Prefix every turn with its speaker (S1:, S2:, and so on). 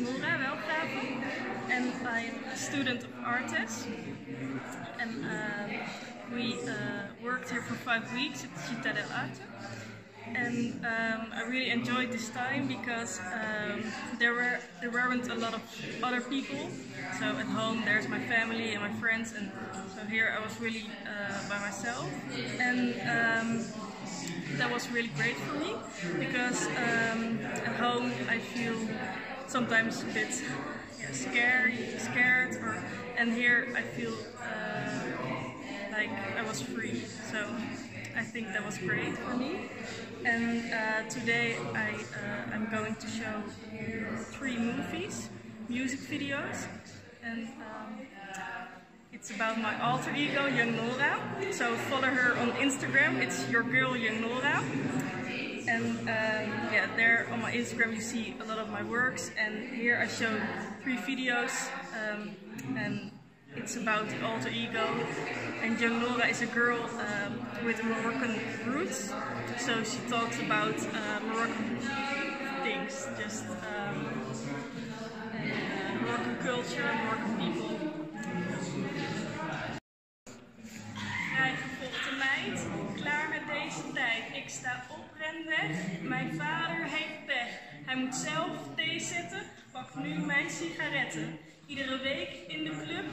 S1: Nora Welgraven and I'm a student of ArtEZ. And um, we uh, worked here for five weeks at Città dell'Arte. And um, I really enjoyed this time because um, there were there weren't a lot of other people. So at home there's my family and my friends, and so here I was really uh, by myself. And um, that was really great for me because um, at home I feel sometimes a bit yeah, scared, scared, or and here I feel uh, like I was free. So I think that was great for me. And uh, today I uh, I'm going to show three movies, music videos, and. Um, it's about my alter ego, Young Nora. So follow her on Instagram. It's your girl, Young Nora. And yeah, there on my Instagram you see a lot of my works. And here I show three videos. Um, and it's about the alter ego. And Young Nora is a girl um, with Moroccan roots. So she talks about uh, Moroccan things, just um, and, uh, Moroccan culture, Moroccan people. Vrijgevochten meid, klaar met deze tijd. Ren weg. Mijn vader heeft pech. Hij moet zelf thee zetten, pak nu mijn sigaretten. Iedere week in de club.